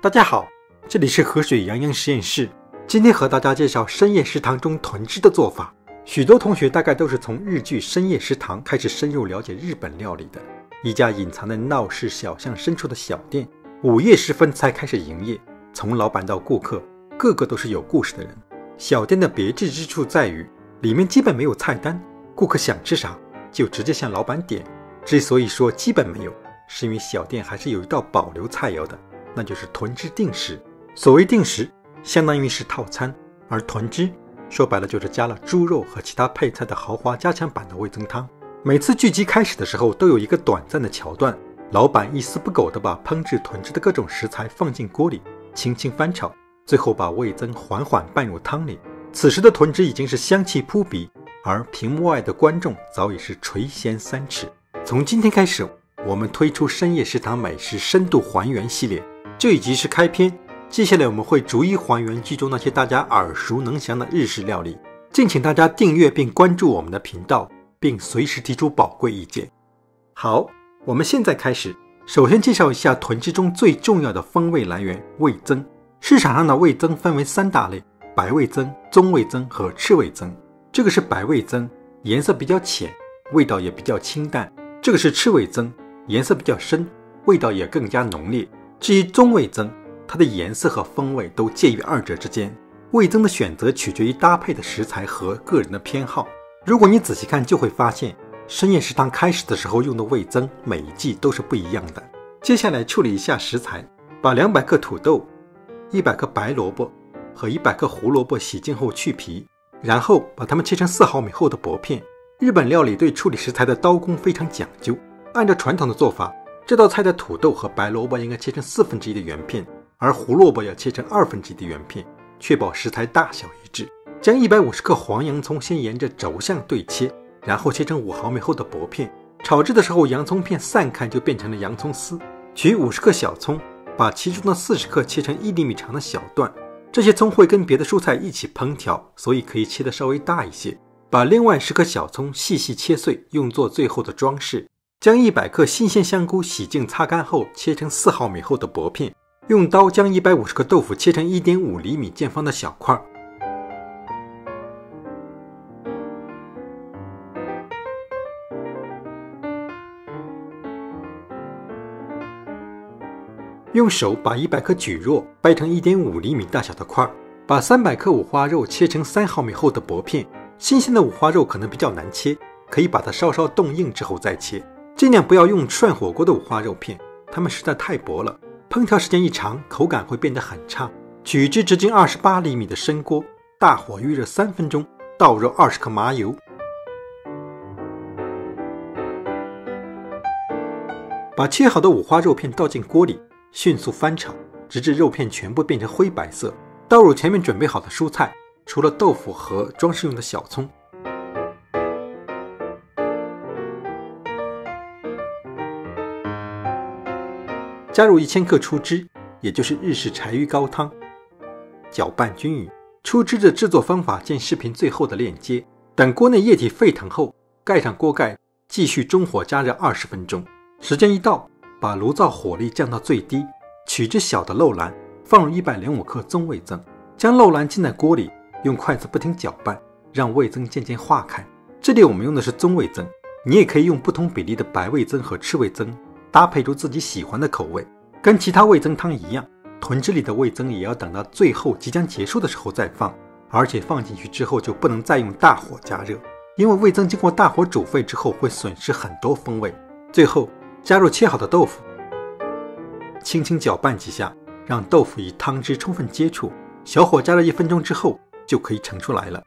大家好，这里是河水洋洋实验室。今天和大家介绍深夜食堂中豚汁的做法。许多同学大概都是从日剧《深夜食堂》开始深入了解日本料理的。一家隐藏在闹市小巷深处的小店，午夜时分才开始营业。从老板到顾客，个个都是有故事的人。小店的别致之处在于，里面基本没有菜单，顾客想吃啥就直接向老板点。之所以说基本没有，是因为小店还是有一道保留菜肴的。那就是豚汁定时。所谓定时，相当于是套餐，而豚汁说白了就是加了猪肉和其他配菜的豪华加强版的味增汤。每次剧集开始的时候，都有一个短暂的桥段，老板一丝不苟地把烹制豚汁的各种食材放进锅里，轻轻翻炒，最后把味增缓缓拌入汤里。此时的豚汁已经是香气扑鼻，而屏幕外的观众早已是垂涎三尺。从今天开始，我们推出深夜食堂美食深度还原系列。这一集是开篇，接下来我们会逐一还原剧中那些大家耳熟能详的日式料理。敬请大家订阅并关注我们的频道，并随时提出宝贵意见。好，我们现在开始。首先介绍一下豚汁中最重要的风味来源——味增。市场上的味增分为三大类：白味增、棕味增和赤味增。这个是白味增，颜色比较浅，味道也比较清淡；这个是赤味增，颜色比较深，味道也更加浓烈。至于中味增，它的颜色和风味都介于二者之间。味增的选择取决于搭配的食材和个人的偏好。如果你仔细看，就会发现深夜食堂开始的时候用的味增每一季都是不一样的。接下来处理一下食材，把两百克土豆、一百克白萝卜和一百克胡萝卜洗净后去皮，然后把它们切成四毫米厚的薄片。日本料理对处理食材的刀工非常讲究，按照传统的做法。这道菜的土豆和白萝卜应该切成四分之一的圆片，而胡萝卜要切成二分之一的圆片，确保食材大小一致。将一百五十克黄洋葱先沿着轴向对切，然后切成五毫米厚的薄片。炒制的时候，洋葱片散开就变成了洋葱丝。取五十克小葱，把其中的四十克切成一厘米长的小段。这些葱会跟别的蔬菜一起烹调，所以可以切得稍微大一些。把另外十克小葱细细切碎，用作最后的装饰。将一百克新鲜香菇洗净、擦干后，切成四毫米厚的薄片。用刀将一百五十克豆腐切成一点五厘米见方的小块。用手把一百克蒟蒻掰成一点五厘米大小的块。把三百克五花肉切成三毫米厚的薄片。新鲜的五花肉可能比较难切，可以把它稍稍冻硬之后再切。尽量不要用涮火锅的五花肉片，它们实在太薄了，烹调时间一长，口感会变得很差。取至直径二十八厘米的深锅，大火预热三分钟，倒入二十克麻油，把切好的五花肉片倒进锅里，迅速翻炒，直至肉片全部变成灰白色。倒入前面准备好的蔬菜，除了豆腐和装饰用的小葱。加入一千克出汁，也就是日式柴鱼高汤，搅拌均匀。出汁的制作方法见视频最后的链接。等锅内液体沸腾后，盖上锅盖，继续中火加热二十分钟。时间一到，把炉灶火力降到最低，取只小的漏篮，放入一百零五克棕味增，将漏篮浸在锅里，用筷子不停搅拌，让味增渐渐化开。这里我们用的是棕味增，你也可以用不同比例的白味增和赤味增。搭配出自己喜欢的口味，跟其他味增汤一样，豚汁里的味增也要等到最后即将结束的时候再放，而且放进去之后就不能再用大火加热，因为味增经过大火煮沸之后会损失很多风味。最后加入切好的豆腐，轻轻搅拌几下，让豆腐与汤汁充分接触，小火加热一分钟之后就可以盛出来了。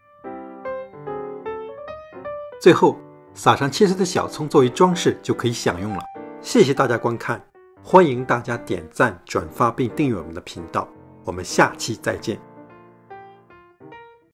最后撒上切碎的小葱作为装饰就可以享用了。谢谢大家观看，欢迎大家点赞、转发并订阅我们的频道，我们下期再见。